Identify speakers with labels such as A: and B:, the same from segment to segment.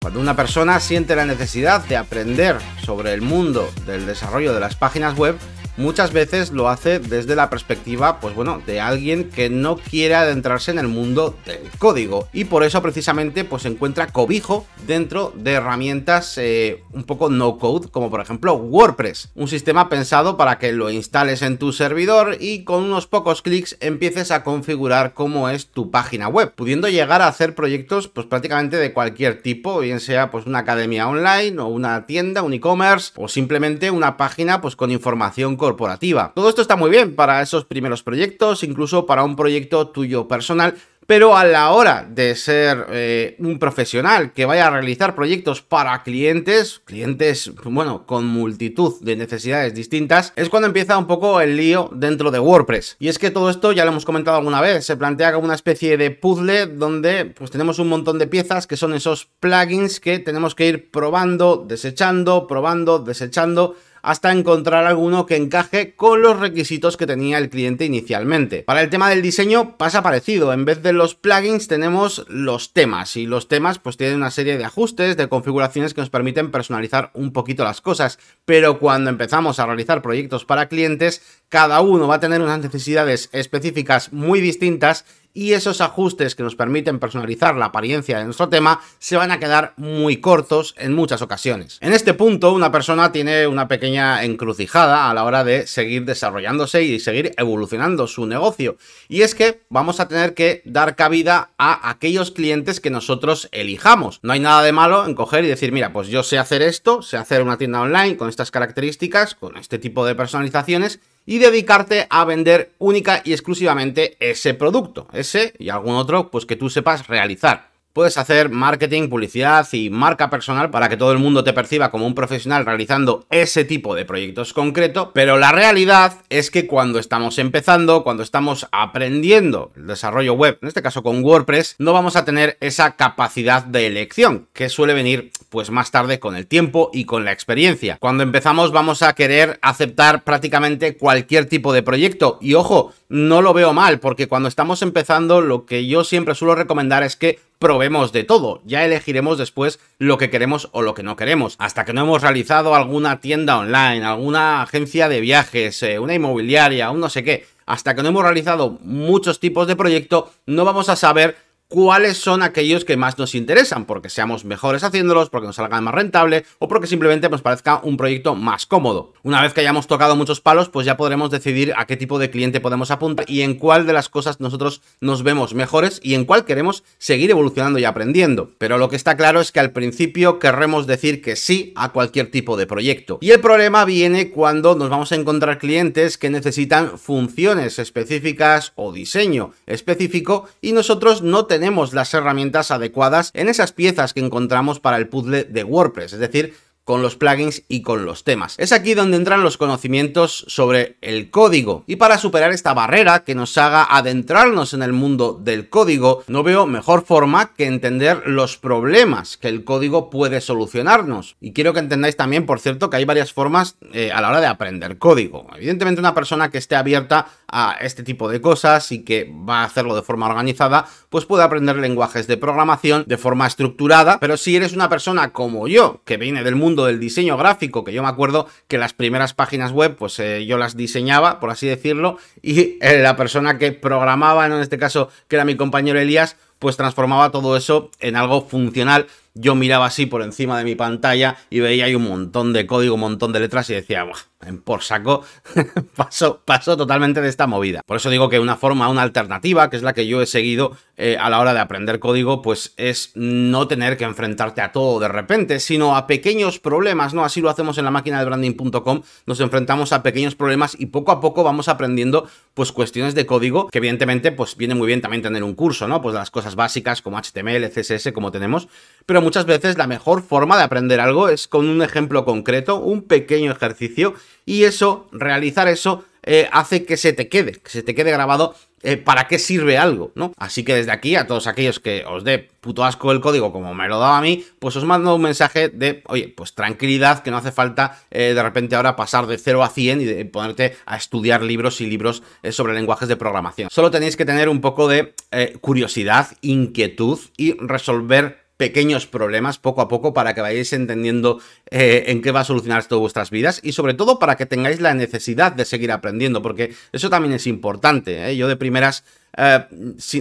A: Cuando una persona siente la necesidad de aprender sobre el mundo del desarrollo de las páginas web, muchas veces lo hace desde la perspectiva, pues bueno, de alguien que no quiere adentrarse en el mundo del código. Y por eso precisamente pues encuentra cobijo dentro de herramientas eh, un poco no code, como por ejemplo WordPress. Un sistema pensado para que lo instales en tu servidor y con unos pocos clics empieces a configurar cómo es tu página web, pudiendo llegar a hacer proyectos pues prácticamente de cualquier tipo, bien sea pues una academia online o una tienda, un e-commerce o simplemente una página pues con información corporativa. Todo esto está muy bien para esos primeros proyectos, incluso para un proyecto tuyo personal, pero a la hora de ser eh, un profesional que vaya a realizar proyectos para clientes, clientes, bueno, con multitud de necesidades distintas, es cuando empieza un poco el lío dentro de WordPress. Y es que todo esto ya lo hemos comentado alguna vez, se plantea como una especie de puzzle donde pues tenemos un montón de piezas que son esos plugins que tenemos que ir probando, desechando, probando, desechando hasta encontrar alguno que encaje con los requisitos que tenía el cliente inicialmente. Para el tema del diseño pasa parecido, en vez de los plugins tenemos los temas y los temas pues tienen una serie de ajustes, de configuraciones que nos permiten personalizar un poquito las cosas, pero cuando empezamos a realizar proyectos para clientes, cada uno va a tener unas necesidades específicas muy distintas y esos ajustes que nos permiten personalizar la apariencia de nuestro tema se van a quedar muy cortos en muchas ocasiones. En este punto, una persona tiene una pequeña encrucijada a la hora de seguir desarrollándose y seguir evolucionando su negocio. Y es que vamos a tener que dar cabida a aquellos clientes que nosotros elijamos. No hay nada de malo en coger y decir, mira, pues yo sé hacer esto, sé hacer una tienda online con estas características, con este tipo de personalizaciones y dedicarte a vender única y exclusivamente ese producto, ese y algún otro pues que tú sepas realizar. Puedes hacer marketing, publicidad y marca personal para que todo el mundo te perciba como un profesional realizando ese tipo de proyectos concreto, pero la realidad es que cuando estamos empezando, cuando estamos aprendiendo el desarrollo web, en este caso con WordPress, no vamos a tener esa capacidad de elección que suele venir pues más tarde con el tiempo y con la experiencia. Cuando empezamos vamos a querer aceptar prácticamente cualquier tipo de proyecto y ojo, no lo veo mal porque cuando estamos empezando lo que yo siempre suelo recomendar es que probemos de todo, ya elegiremos después lo que queremos o lo que no queremos. Hasta que no hemos realizado alguna tienda online, alguna agencia de viajes, eh, una inmobiliaria, un no sé qué, hasta que no hemos realizado muchos tipos de proyecto, no vamos a saber cuáles son aquellos que más nos interesan, porque seamos mejores haciéndolos, porque nos salgan más rentable o porque simplemente nos parezca un proyecto más cómodo. Una vez que hayamos tocado muchos palos, pues ya podremos decidir a qué tipo de cliente podemos apuntar y en cuál de las cosas nosotros nos vemos mejores y en cuál queremos seguir evolucionando y aprendiendo. Pero lo que está claro es que al principio querremos decir que sí a cualquier tipo de proyecto. Y el problema viene cuando nos vamos a encontrar clientes que necesitan funciones específicas o diseño específico y nosotros no tenemos tenemos las herramientas adecuadas en esas piezas que encontramos para el puzzle de WordPress, es decir, con los plugins y con los temas. Es aquí donde entran los conocimientos sobre el código. Y para superar esta barrera que nos haga adentrarnos en el mundo del código, no veo mejor forma que entender los problemas que el código puede solucionarnos. Y quiero que entendáis también, por cierto, que hay varias formas eh, a la hora de aprender código. Evidentemente una persona que esté abierta a este tipo de cosas y que va a hacerlo de forma organizada, pues puede aprender lenguajes de programación de forma estructurada, pero si eres una persona como yo, que viene del mundo del diseño gráfico, que yo me acuerdo que las primeras páginas web, pues eh, yo las diseñaba, por así decirlo, y eh, la persona que programaba, en este caso, que era mi compañero Elías, pues transformaba todo eso en algo funcional. Yo miraba así por encima de mi pantalla y veía ahí un montón de código, un montón de letras y decía, Buah, por saco, paso, paso totalmente de esta movida. Por eso digo que una forma, una alternativa, que es la que yo he seguido eh, a la hora de aprender código, pues es no tener que enfrentarte a todo de repente, sino a pequeños problemas, ¿no? Así lo hacemos en la máquina de branding.com, nos enfrentamos a pequeños problemas y poco a poco vamos aprendiendo pues cuestiones de código, que evidentemente pues viene muy bien también tener un curso, ¿no? Pues las cosas básicas como HTML, CSS, como tenemos, pero muchas veces la mejor forma de aprender algo es con un ejemplo concreto, un pequeño ejercicio y eso, realizar eso, eh, hace que se te quede, que se te quede grabado eh, para qué sirve algo, ¿no? Así que desde aquí, a todos aquellos que os dé puto asco el código como me lo daba a mí, pues os mando un mensaje de, oye, pues tranquilidad, que no hace falta eh, de repente ahora pasar de 0 a 100 y ponerte a estudiar libros y libros sobre lenguajes de programación. Solo tenéis que tener un poco de curiosidad, inquietud y resolver pequeños problemas poco a poco para que vayáis entendiendo eh, en qué va a solucionar esto vuestras vidas y sobre todo para que tengáis la necesidad de seguir aprendiendo, porque eso también es importante. ¿eh? Yo de primeras eh,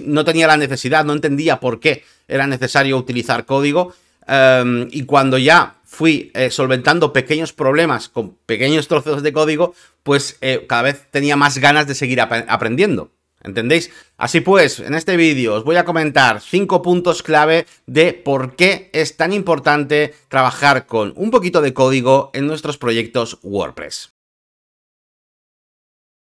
A: no tenía la necesidad, no entendía por qué era necesario utilizar código y cuando ya fui solventando pequeños problemas con pequeños trozos de código, pues cada vez tenía más ganas de seguir aprendiendo. ¿Entendéis? Así pues, en este vídeo os voy a comentar 5 puntos clave de por qué es tan importante trabajar con un poquito de código en nuestros proyectos WordPress.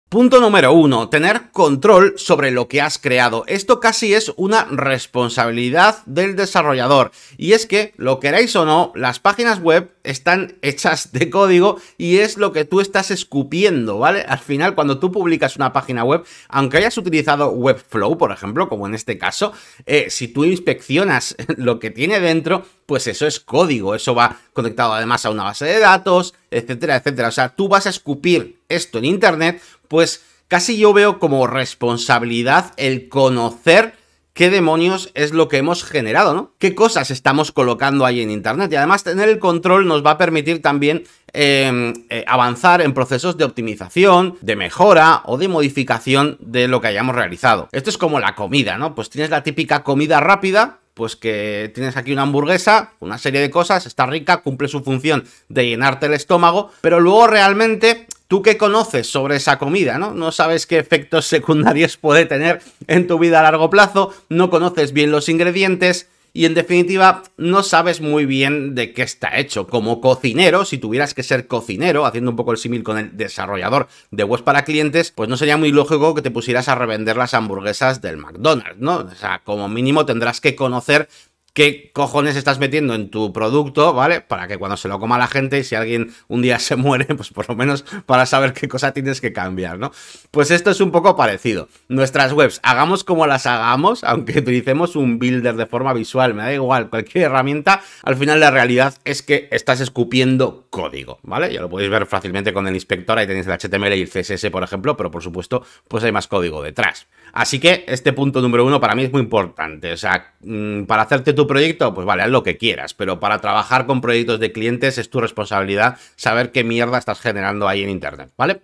A: Punto número uno, tener control sobre lo que has creado. Esto casi es una responsabilidad del desarrollador. Y es que, lo queráis o no, las páginas web están hechas de código y es lo que tú estás escupiendo, ¿vale? Al final, cuando tú publicas una página web, aunque hayas utilizado Webflow, por ejemplo, como en este caso, eh, si tú inspeccionas lo que tiene dentro, pues eso es código, eso va conectado además a una base de datos, etcétera, etcétera. O sea, tú vas a escupir esto en Internet pues casi yo veo como responsabilidad el conocer qué demonios es lo que hemos generado, ¿no? ¿Qué cosas estamos colocando ahí en Internet? Y además tener el control nos va a permitir también em, eh, avanzar en procesos de optimización, de mejora o de modificación de lo que hayamos realizado. Esto es como la comida, ¿no? Pues tienes la típica comida rápida, pues que tienes aquí una hamburguesa, una serie de cosas, está rica, cumple su función de llenarte el estómago, pero luego realmente ¿Tú qué conoces sobre esa comida, no? No sabes qué efectos secundarios puede tener en tu vida a largo plazo, no conoces bien los ingredientes y en definitiva no sabes muy bien de qué está hecho. Como cocinero, si tuvieras que ser cocinero, haciendo un poco el símil con el desarrollador de webs para clientes, pues no sería muy lógico que te pusieras a revender las hamburguesas del McDonald's, ¿no? O sea, como mínimo tendrás que conocer qué cojones estás metiendo en tu producto, ¿vale? Para que cuando se lo coma la gente y si alguien un día se muere, pues por lo menos para saber qué cosa tienes que cambiar, ¿no? Pues esto es un poco parecido. Nuestras webs, hagamos como las hagamos, aunque utilicemos un builder de forma visual, me da igual, cualquier herramienta, al final la realidad es que estás escupiendo código, ¿vale? Ya lo podéis ver fácilmente con el inspector, ahí tenéis el HTML y el CSS, por ejemplo, pero por supuesto, pues hay más código detrás. Así que este punto número uno para mí es muy importante. O sea, mm, para hacerte tu proyecto, pues vale, haz lo que quieras. Pero para trabajar con proyectos de clientes es tu responsabilidad saber qué mierda estás generando ahí en Internet, ¿vale?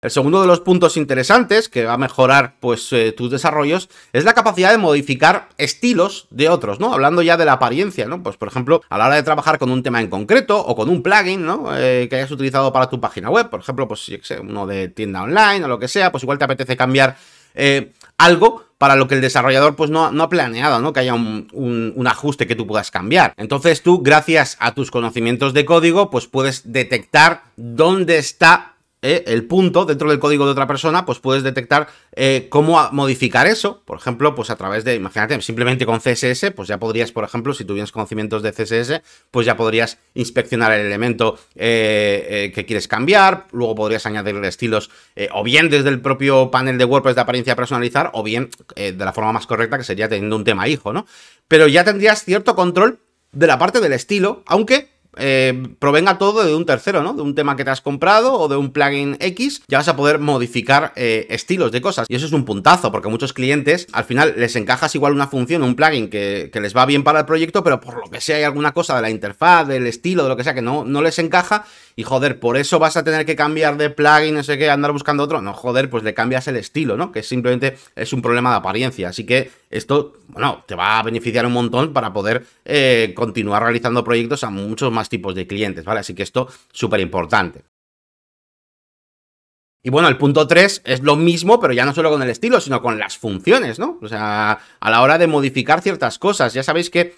A: El segundo de los puntos interesantes que va a mejorar pues eh, tus desarrollos es la capacidad de modificar estilos de otros, ¿no? Hablando ya de la apariencia, ¿no? Pues por ejemplo, a la hora de trabajar con un tema en concreto o con un plugin, ¿no? Eh, que hayas utilizado para tu página web, por ejemplo, pues uno de tienda online o lo que sea, pues igual te apetece cambiar eh, algo para lo que el desarrollador pues no, no ha planeado, ¿no? Que haya un, un, ajuste que tú puedas cambiar. Entonces tú, gracias a tus conocimientos de código, pues puedes detectar dónde está eh, el punto dentro del código de otra persona, pues puedes detectar eh, cómo modificar eso. Por ejemplo, pues a través de, imagínate, simplemente con CSS, pues ya podrías, por ejemplo, si tuvieras conocimientos de CSS, pues ya podrías inspeccionar el elemento eh, que quieres cambiar. Luego podrías añadirle estilos, o bien desde el propio panel de WordPress de apariencia personalizar, o bien de la forma más correcta, que sería teniendo un tema hijo, ¿no? Pero ya tendrías cierto control de la parte del estilo, aunque eh, provenga todo de un tercero, ¿no? De un tema que te has comprado o de un plugin X, ya vas a poder modificar eh, estilos de cosas. Y eso es un puntazo, porque muchos clientes al final les encajas igual una función, un plugin que, les va bien para el proyecto, pero por lo que sea hay alguna cosa de la interfaz, del estilo, de lo que sea, que no, no les encaja. Y joder, por eso vas a tener que cambiar de plugin, no sé qué, andar buscando otro. No, joder, pues le cambias el estilo, ¿no? Que simplemente es un problema de apariencia. Así que esto, bueno, te va a beneficiar un montón para poder eh, continuar realizando proyectos a muchos más tipos de clientes, ¿vale? Así que esto súper importante. Y bueno, el punto 3 es lo mismo, pero ya no solo con el estilo, sino con las funciones, ¿no? O sea, a la hora de modificar ciertas cosas. Ya sabéis que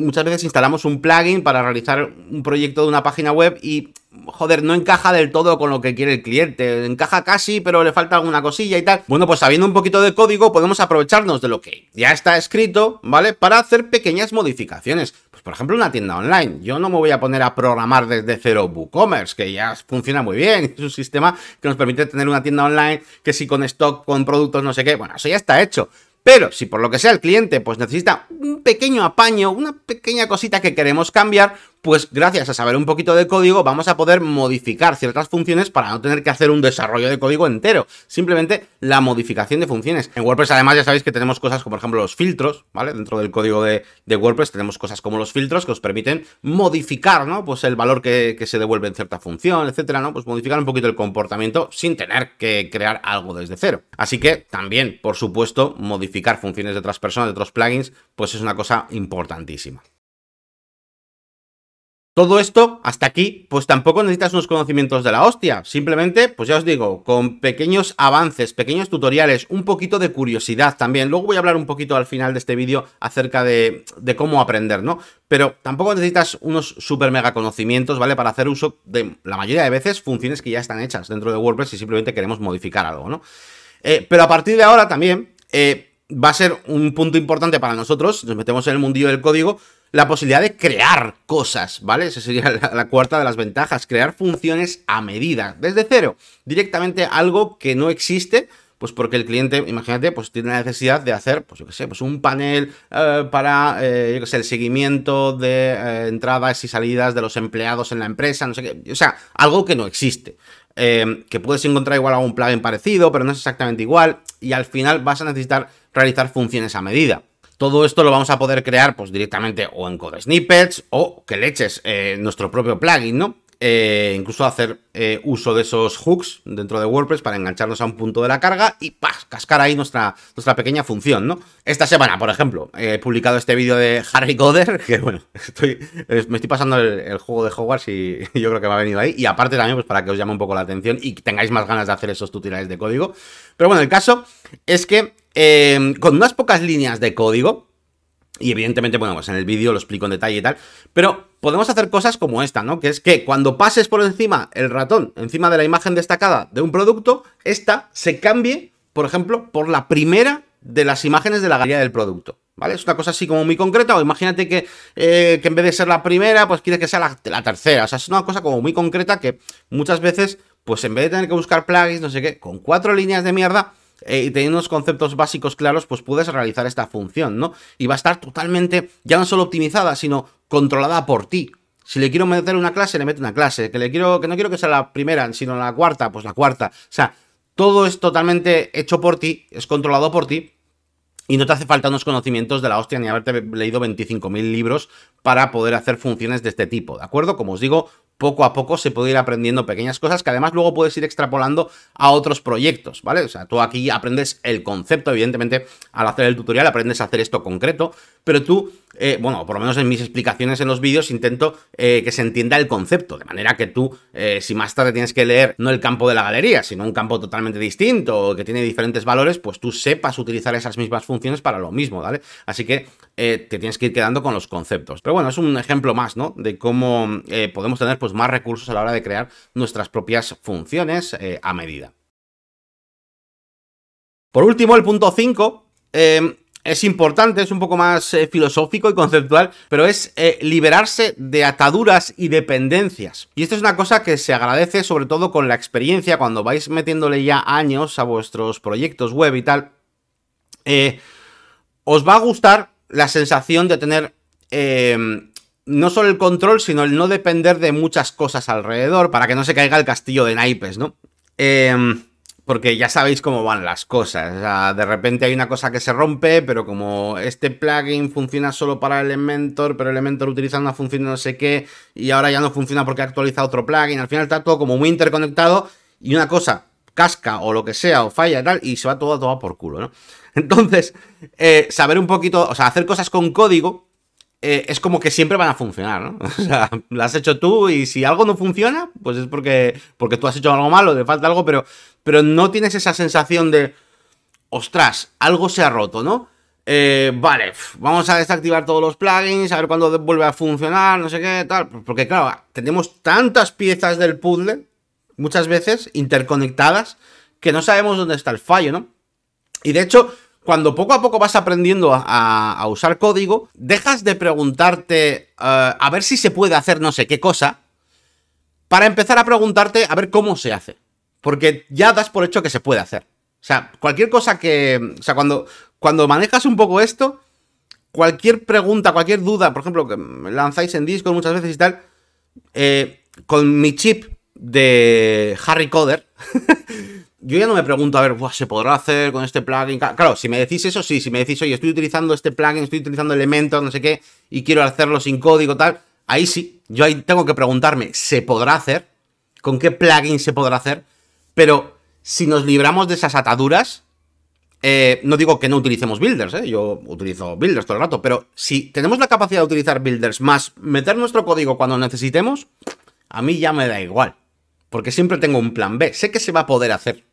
A: muchas veces instalamos un plugin para realizar un proyecto de una página web y joder, no encaja del todo con lo que quiere el cliente. Encaja casi, pero le falta alguna cosilla y tal. Bueno, pues sabiendo un poquito de código, podemos aprovecharnos de lo que ya está escrito, ¿vale? Para hacer pequeñas modificaciones. Pues, por ejemplo, una tienda online. Yo no me voy a poner a programar desde cero WooCommerce, que ya funciona muy bien. Es un sistema que nos permite tener una tienda online que si con stock, con productos, no sé qué. Bueno, eso ya está hecho. Pero si por lo que sea el cliente pues necesita un pequeño apaño, una pequeña cosita que queremos cambiar, pues gracias a saber un poquito de código vamos a poder modificar ciertas funciones para no tener que hacer un desarrollo de código entero. Simplemente la modificación de funciones. En WordPress además ya sabéis que tenemos cosas como por ejemplo los filtros, ¿vale? Dentro del código de, WordPress tenemos cosas como los filtros que os permiten modificar, ¿no? Pues el valor que, que se devuelve en cierta función, etcétera, ¿no? Pues modificar un poquito el comportamiento sin tener que crear algo desde cero. Así que también, por supuesto, modificar funciones de otras personas, de otros plugins, pues es una cosa importantísima. Todo esto, hasta aquí, pues tampoco necesitas unos conocimientos de la hostia. Simplemente, pues ya os digo, con pequeños avances, pequeños tutoriales, un poquito de curiosidad también. Luego voy a hablar un poquito al final de este vídeo acerca de, cómo aprender, ¿no? Pero tampoco necesitas unos super mega conocimientos, ¿vale? Para hacer uso de, la mayoría de veces, funciones que ya están hechas dentro de WordPress y simplemente queremos modificar algo, ¿no? Eh, pero a partir de ahora también... Eh, va a ser un punto importante para nosotros, nos metemos en el mundillo del código, la posibilidad de crear cosas, ¿vale? Esa sería la, cuarta de las ventajas, crear funciones a medida, desde cero, directamente algo que no existe, pues porque el cliente, imagínate, pues tiene la necesidad de hacer, pues yo qué sé, pues un panel eh, para, eh, yo qué sé, el seguimiento de eh, entradas y salidas de los empleados en la empresa, no sé qué, o sea, algo que no existe. que puedes encontrar igual algún plugin parecido, pero no es exactamente igual, y al final vas a necesitar realizar funciones a medida. Todo esto lo vamos a poder crear pues directamente o en Code Snippets o que le eches eh, nuestro propio plugin, ¿no? Eh, incluso hacer eh, uso de esos hooks dentro de WordPress para engancharnos a un punto de la carga y ¡pah! cascar ahí nuestra, nuestra pequeña función, ¿no? Esta semana, por ejemplo, he publicado este vídeo de Harry Coder, que bueno, estoy, me estoy pasando el, juego de Hogwarts y yo creo que me ha venido ahí. Y aparte también, pues para que os llame un poco la atención y tengáis más ganas de hacer esos tutoriales de código. Pero bueno, el caso es que Em, con unas pocas líneas de código, y evidentemente, bueno, pues en el vídeo lo explico en detalle y tal, pero podemos hacer cosas como esta, ¿no? Que es que cuando pases por encima el ratón, encima de la imagen destacada de un producto, esta se cambie, por ejemplo, por la primera de las imágenes de la galería del producto. ¿Vale? Es una cosa así como muy concreta, o imagínate que, eh, que en vez de ser la primera, pues quieres que sea la, la, tercera. O sea, es una cosa como muy concreta que muchas veces, pues en vez de tener que buscar plugins, no sé qué, con cuatro líneas de mierda, eh, y teniendo unos conceptos básicos claros, pues puedes realizar esta función, ¿no? Y va a estar totalmente, ya no solo optimizada, sino controlada por ti. Si le quiero meter una clase, le meto una clase. Que le quiero, que no quiero que sea la primera, sino la cuarta, pues la cuarta. O sea, todo es totalmente hecho por ti, es controlado por ti. Y no te hace falta unos conocimientos de la hostia ni haberte leído 25.000 libros para poder hacer funciones de este tipo, ¿de acuerdo? Como os digo, poco a poco se puede ir aprendiendo pequeñas cosas que además luego puedes ir extrapolando a otros proyectos, ¿vale? O sea, tú aquí aprendes el concepto, evidentemente, al hacer el tutorial aprendes a hacer esto concreto, pero tú, eh, bueno, por lo menos en mis explicaciones en los vídeos intento eh, que se entienda el concepto, de manera que tú, eh, si más tarde tienes que leer no el campo de la galería, sino un campo totalmente distinto, que tiene diferentes valores, pues tú sepas utilizar esas mismas funciones para lo mismo, ¿vale? Así que te tienes que ir quedando con los conceptos. Pero bueno, es un ejemplo más, ¿no? De cómo podemos tener, pues, más recursos a la hora de crear nuestras propias funciones eh, a medida. Por último, el punto 5 em, es importante, es un poco más eh, filosófico y conceptual, pero es eh, liberarse de ataduras y dependencias. Y esto es una cosa que se agradece sobre todo con la experiencia, cuando vais metiéndole ya años a vuestros proyectos web y tal. os va a gustar la sensación de tener no solo el control, sino el no depender de muchas cosas alrededor para que no se caiga el castillo de naipes, ¿no? Em, porque ya sabéis cómo van las cosas. O sea, de repente hay una cosa que se rompe, pero como este plugin funciona solo para Elementor, pero Elementor utiliza una función de no sé qué, y ahora ya no funciona porque ha actualizado otro plugin, al final está todo como muy interconectado, y una cosa casca o lo que sea, o falla y tal, y se va todo, todo por culo, ¿no? Entonces, eh, saber un poquito, o sea, hacer cosas con código eh, es como que siempre van a funcionar, ¿no? O sea, lo has hecho tú y si algo no funciona, pues es porque, porque tú has hecho algo malo, te falta algo, pero, pero no tienes esa sensación de, ostras, algo se ha roto, ¿no? Eh, vale, vamos a desactivar todos los plugins, a ver cuándo vuelve a funcionar, no sé qué, tal. Porque claro, tenemos tantas piezas del puzzle, muchas veces interconectadas, que no sabemos dónde está el fallo, ¿no? Y de hecho, cuando poco a poco vas aprendiendo a, usar código, dejas de preguntarte eh, a ver si se puede hacer no sé qué cosa, para empezar a preguntarte a ver cómo se hace. Porque ya das por hecho que se puede hacer. O sea, cualquier cosa que... O sea, cuando, cuando manejas un poco esto, cualquier pregunta, cualquier duda, por ejemplo, que lanzáis en Discord muchas veces y tal, eh, con mi chip de Harry Coder, yo ya no me pregunto, a ver, ¿se podrá hacer con este plugin? Claro, si me decís eso, sí, si me decís, oye, estoy utilizando este plugin, estoy utilizando elementos, no sé qué, y quiero hacerlo sin código, tal, ahí sí, yo ahí tengo que preguntarme, ¿se podrá hacer? ¿Con qué plugin se podrá hacer? Pero si nos libramos de esas ataduras, eh, no digo que no utilicemos builders, ¿eh? yo utilizo builders todo el rato, pero si tenemos la capacidad de utilizar builders más meter nuestro código cuando necesitemos, a mí ya me da igual, porque siempre tengo un plan B, sé que se va a poder hacer,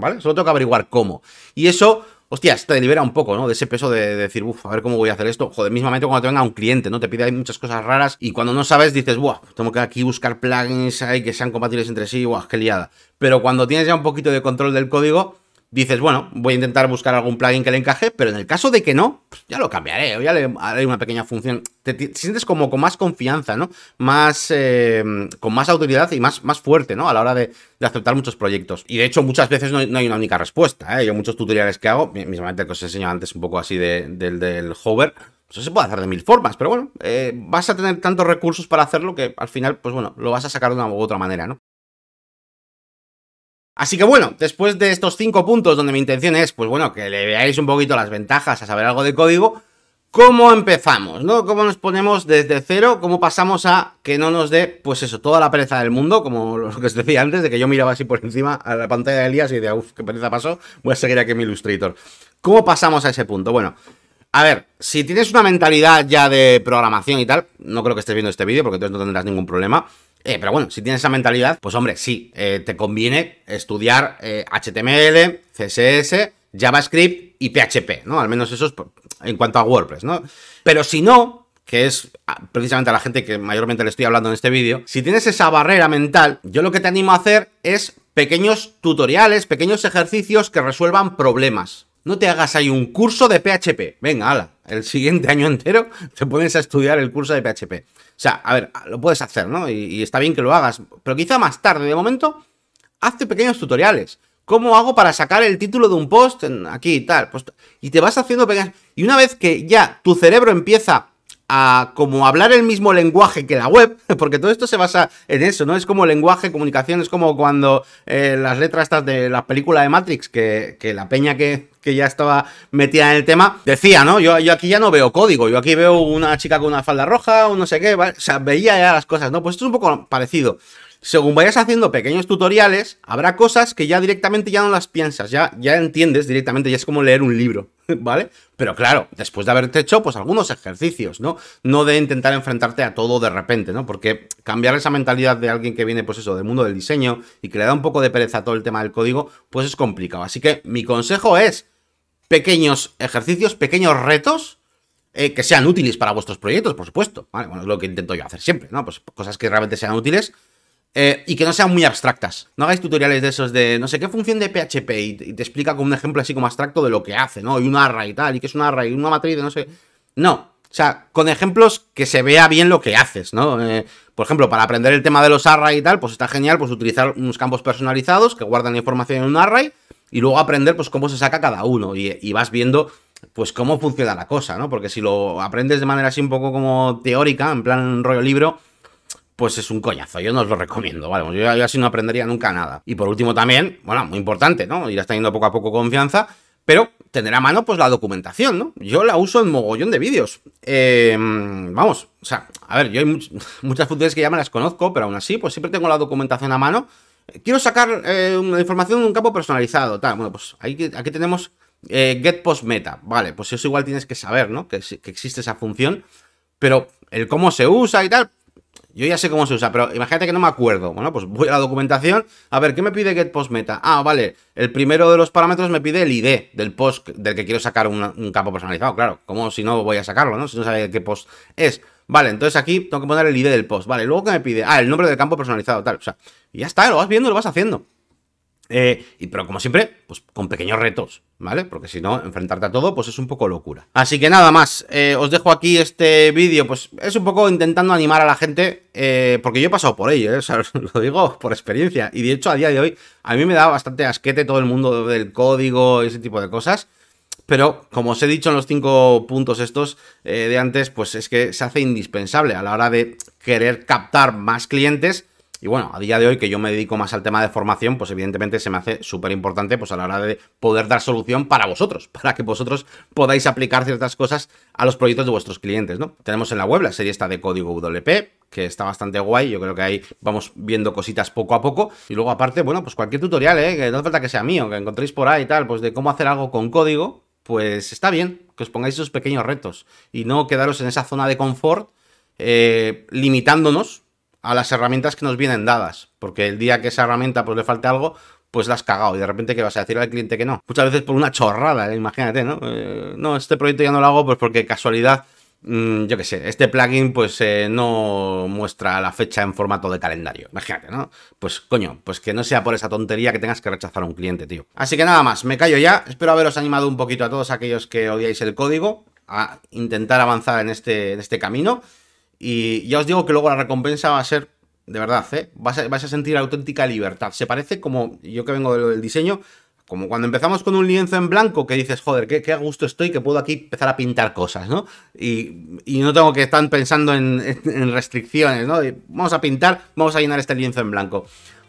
A: ¿vale? Solo tengo que averiguar cómo. Y eso, hostias, te libera un poco, ¿no? De ese peso de, decir, uff, a ver cómo voy a hacer esto. Joder, mismamente cuando te venga un cliente, ¿no? Te pide muchas cosas raras y cuando no sabes dices, buah, tengo que aquí buscar plugins ahí que sean compatibles entre sí, buah, qué liada. Pero cuando tienes ya un poquito de control del código, dices, bueno, voy a intentar buscar algún plugin que le encaje, pero en el caso de que no, pues ya lo cambiaré, o ya le haré una pequeña función. Te, sientes como con más confianza, ¿no? Más, eh, con más autoridad y más, más fuerte, ¿no? A la hora de, aceptar muchos proyectos. Y de hecho, muchas veces no, hay una única respuesta, ¿eh? Yo muchos tutoriales que hago, mismamente que os he enseñado antes un poco así del, del hover, pues eso se puede hacer de mil formas, pero bueno, eh, vas a tener tantos recursos para hacerlo que al final, pues bueno, lo vas a sacar de una u otra manera, ¿no? Así que bueno, después de estos cinco puntos donde mi intención es, pues bueno, que le veáis un poquito las ventajas a saber algo de código, ¿cómo empezamos? ¿No? ¿Cómo nos ponemos desde cero? ¿Cómo pasamos a que no nos dé, pues eso, toda la pereza del mundo? Como lo que os decía antes, de que yo miraba así por encima a la pantalla de Elías y decía, uff, qué pereza pasó, voy a seguir aquí en mi Illustrator. ¿Cómo pasamos a ese punto? Bueno, a ver, si tienes una mentalidad ya de programación y tal, no creo que estés viendo este vídeo porque entonces no tendrás ningún problema. Eh, pero bueno, si tienes esa mentalidad, pues hombre, sí, eh, te conviene estudiar HTML, eh, CSS, JavaScript y PHP, ¿no? Al menos eso es en cuanto a WordPress, ¿no? Pero si no, que es ah, precisamente a la gente que mayormente le estoy hablando en este vídeo, si tienes esa barrera mental, yo lo que te animo a hacer es pequeños tutoriales, pequeños ejercicios que resuelvan problemas. No te hagas ahí un curso de PHP. Venga, ala, el siguiente año entero te pones a estudiar el curso de PHP. O sea, a ver, lo puedes hacer, ¿no? Y, está bien que lo hagas, pero quizá más tarde, de momento, hazte pequeños tutoriales. ¿Cómo hago para sacar el título de un post aquí y tal? Pues, y te vas haciendo pequeñas... Y una vez que ya tu cerebro empieza a como hablar el mismo lenguaje que la web, porque todo esto se basa en eso, ¿no? Es como lenguaje, comunicación, es como cuando eh, las letras estas de la película de Matrix, que, que la peña que, que ya estaba metida en el tema, decía, ¿no? Yo, yo aquí ya no veo código, yo aquí veo una chica con una falda roja o no sé qué, o sea, veía ya las cosas, ¿no? Pues esto es un poco parecido. Según vayas haciendo pequeños tutoriales, habrá cosas que ya directamente ya no las piensas, ya, ya entiendes directamente, ya es como leer un libro, ¿vale? Pero claro, después de haberte hecho pues algunos ejercicios, ¿no? No de intentar enfrentarte a todo de repente, ¿no? Porque cambiar esa mentalidad de alguien que viene, pues eso, del mundo del diseño y que le da un poco de pereza a todo el tema del código, pues es complicado. Así que mi consejo es pequeños ejercicios, pequeños retos eh, que sean útiles para vuestros proyectos, por supuesto. Bueno, es lo que intento yo hacer siempre, ¿no? Pues cosas que realmente sean útiles eh, y que no sean muy abstractas. No hagáis tutoriales de esos de no sé qué función de PHP y, te explica como un ejemplo así como abstracto de lo que hace, ¿no? Y un array y tal, y que es un array, y una matriz de no sé. No, o sea, con ejemplos que se vea bien lo que haces, ¿no? Eh, por ejemplo, para aprender el tema de los array y tal, pues está genial pues utilizar unos campos personalizados que guardan información en un array y luego aprender pues cómo se saca cada uno y, y vas viendo pues cómo funciona la cosa, ¿no? Porque si lo aprendes de manera así un poco como teórica, en plan rollo libro, pues es un coñazo. Yo no os lo recomiendo, ¿vale? Pues yo, así no aprendería nunca nada. Y por último también, bueno, muy importante, ¿no? Irás teniendo poco a poco confianza, pero tener a mano pues la documentación, ¿no? Yo la uso en mogollón de vídeos. Em, vamos, o sea, a ver, yo hay muchas funciones que ya me las conozco, pero aún así, pues siempre tengo la documentación a mano. Quiero sacar eh, una información de un campo personalizado, tal. Bueno, pues aquí, aquí tenemos eh, get post meta. Vale, pues eso igual tienes que saber, ¿no? Que existe esa función. Pero el cómo se usa y tal, yo ya sé cómo se usa, pero imagínate que no me acuerdo. Bueno, pues voy a la documentación. A ver, ¿qué me pide getPostMeta? Ah, vale. El primero de los parámetros me pide el ID del post del que quiero sacar un, campo personalizado. Claro, como si no voy a sacarlo, ¿no? Si no sabe qué post es. Vale, entonces aquí tengo que poner el ID del post. Vale, luego que me pide. Ah, el nombre del campo personalizado, tal. O sea, y ya está, lo vas viendo, lo vas haciendo. Eh, y, pero como siempre, pues con pequeños retos, ¿vale? Porque si no, enfrentarte a todo, pues es un poco locura. Así que nada más, eh, os dejo aquí este vídeo, pues es un poco intentando animar a la gente, eh, porque yo he pasado por ello, lo digo por experiencia. Y de hecho, a día de hoy, a mí me da bastante asquete todo el mundo del código y ese tipo de cosas. pero como os he dicho en los cinco puntos estos de antes, pues es que se hace indispensable a la hora de querer captar más clientes y bueno, a día de hoy que yo me dedico más al tema de formación, pues evidentemente se me hace súper importante pues a la hora de poder dar solución para vosotros, para que vosotros podáis aplicar ciertas cosas a los proyectos de vuestros clientes, ¿no? Tenemos en la web la serie esta de código WP, que está bastante guay, yo creo que ahí vamos viendo cositas poco a poco, y luego aparte, bueno, pues cualquier tutorial, ¿eh? Que no hace falta que sea mío, que encontréis por ahí y tal, pues de cómo hacer algo con código, pues está bien que os pongáis esos pequeños retos y no quedaros en esa zona de confort eh, limitándonos a las herramientas que nos vienen dadas. Porque el día que esa herramienta pues le falte algo, pues la has cagado. Y de repente que vas a decir al cliente que no. Muchas veces por una chorrada, ¿eh? imagínate, ¿no? Eh, no, este proyecto ya no lo hago pues porque casualidad, mm, yo qué sé, este plugin pues eh, no muestra la fecha en formato de calendario. Imagínate, ¿no? Pues coño, pues que no sea por esa tontería que tengas que rechazar a un cliente, tío. Así que nada más, me callo ya. Espero haberos animado un poquito a todos aquellos que odiáis el código a intentar avanzar en este, en este camino. Y ya os digo que luego la recompensa va a ser, de verdad, ¿eh? vas, a, a sentir auténtica libertad. Se parece como, yo que vengo del diseño, como cuando empezamos con un lienzo en blanco que dices, joder, qué, qué, gusto estoy que puedo aquí empezar a pintar cosas, ¿no? Y, y no tengo que estar pensando en, en, restricciones, ¿no? vamos a pintar, vamos a llenar este lienzo en blanco.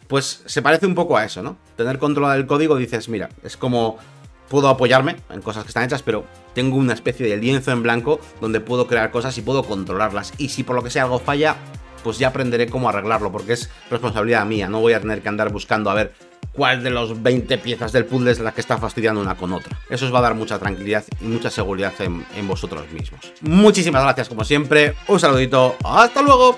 A: Pues se parece un poco a eso, ¿no? Tener control del código, dices, mira, es como puedo apoyarme en cosas que están hechas, pero tengo una especie de lienzo en blanco donde puedo crear cosas y puedo controlarlas. Y si por lo que sea algo falla, pues ya aprenderé cómo arreglarlo, porque es responsabilidad mía. No voy a tener que andar buscando a ver cuál de los 20 piezas del puzzle es la que está fastidiando una con otra. Eso os va a dar mucha tranquilidad y mucha seguridad en, en vosotros mismos. Muchísimas gracias como siempre, un saludito, hasta luego.